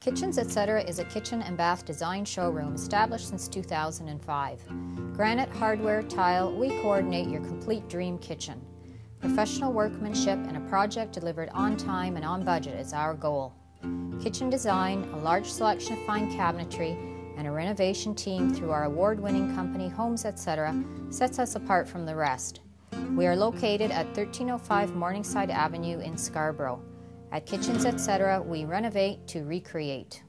Kitchens Etc. is a kitchen and bath design showroom established since 2005. Granite, hardware, tile, we coordinate your complete dream kitchen. Professional workmanship and a project delivered on time and on budget is our goal. Kitchen design, a large selection of fine cabinetry, and a renovation team through our award winning company Homes Etc. sets us apart from the rest. We are located at 1305 Morningside Avenue in Scarborough. At Kitchens Etc., we renovate to recreate.